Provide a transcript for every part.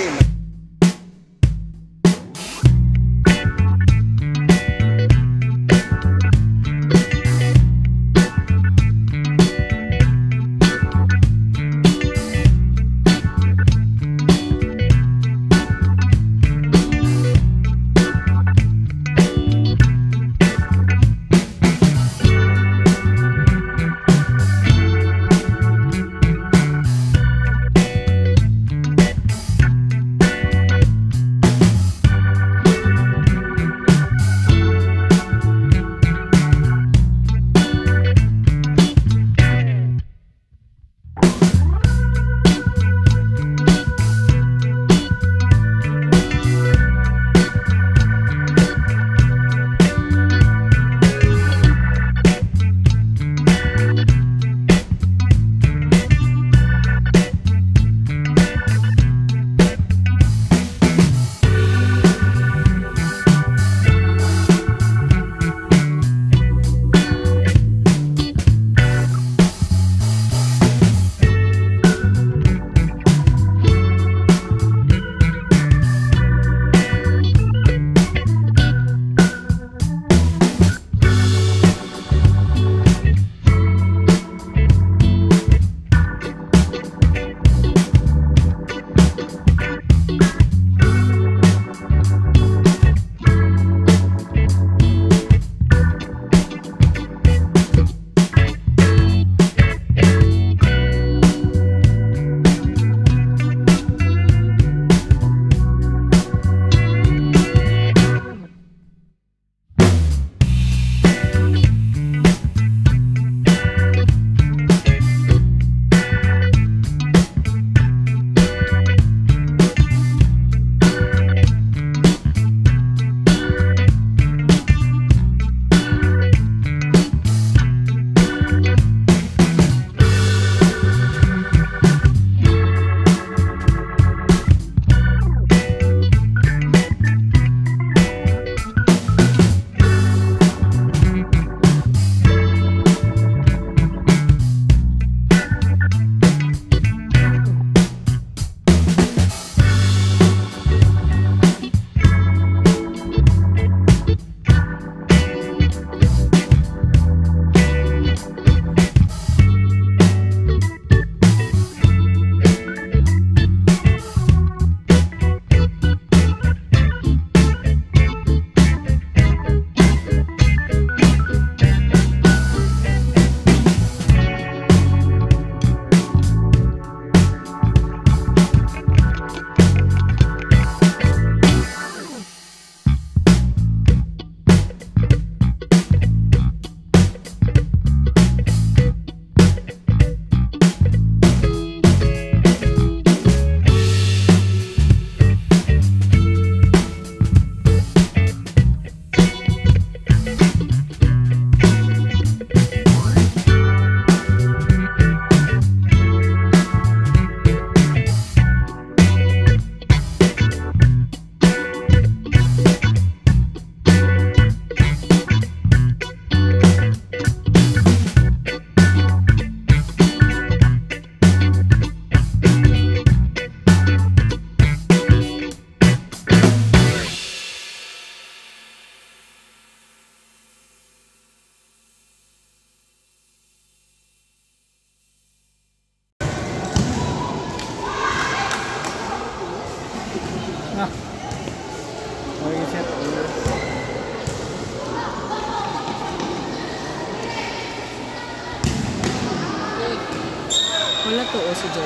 Sige.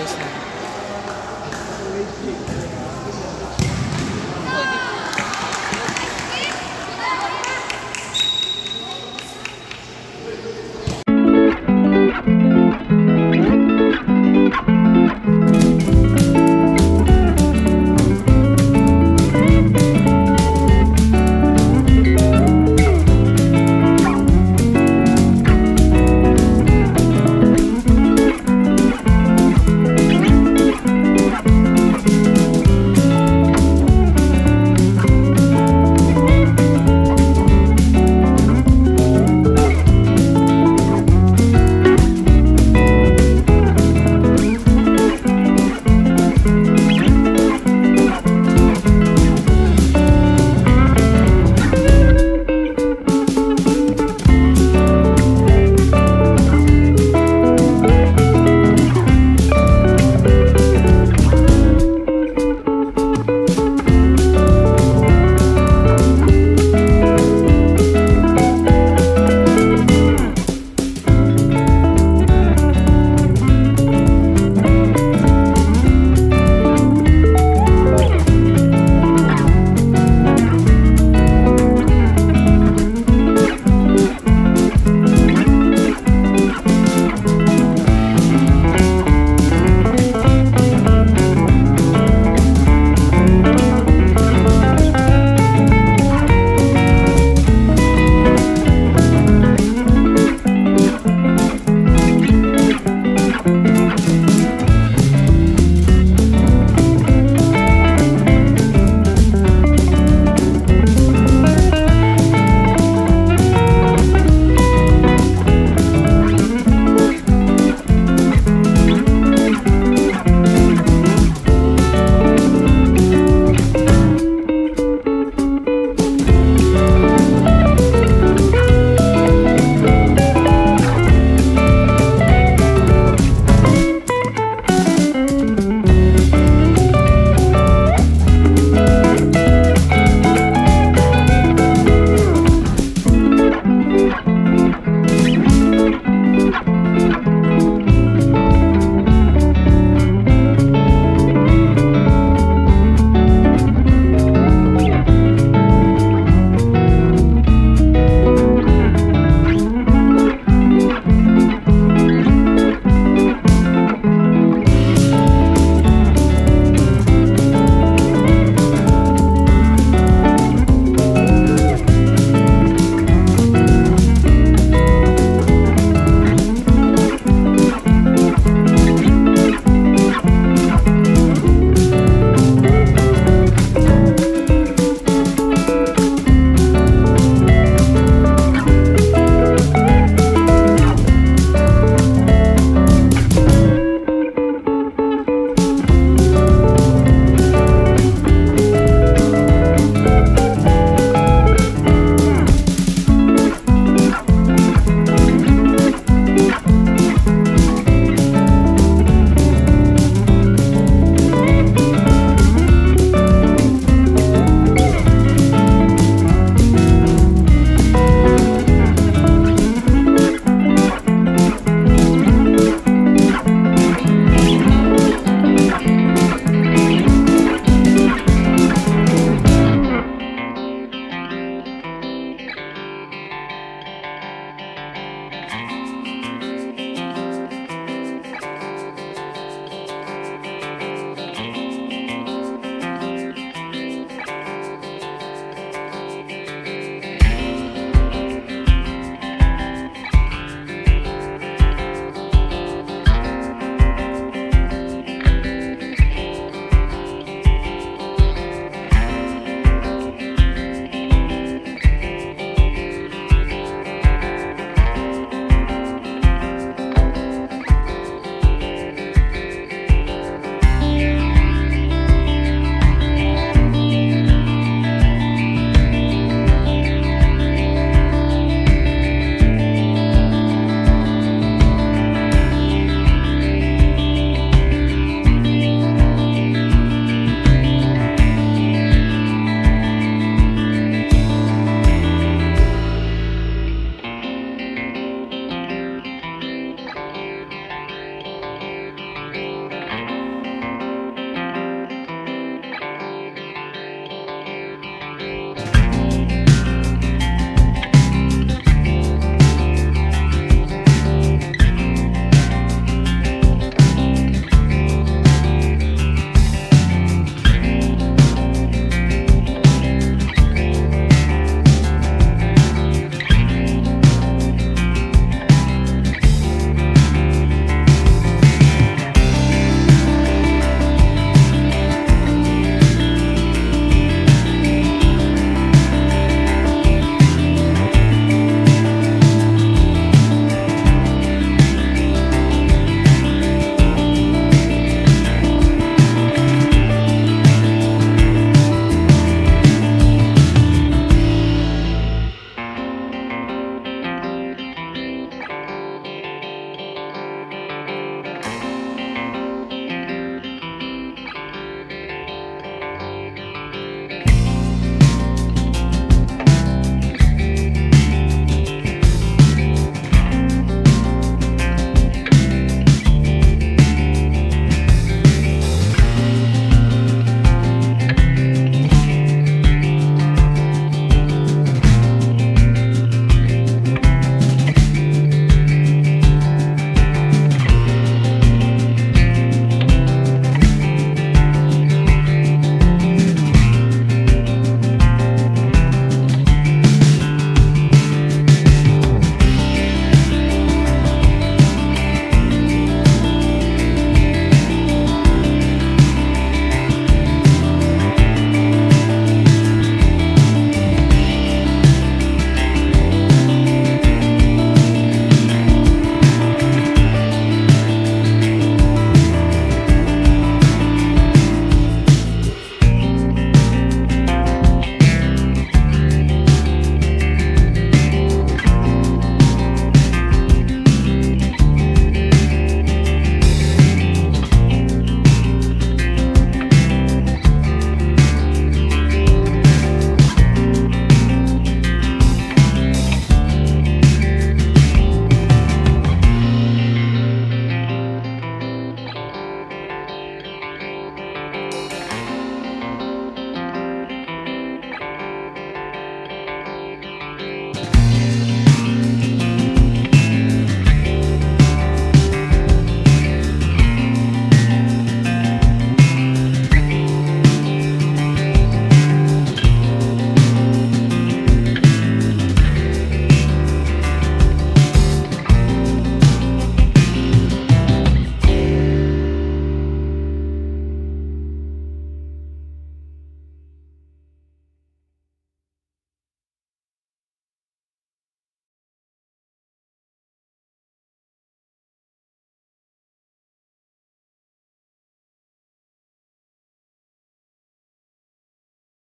있어요.